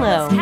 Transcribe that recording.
Hello.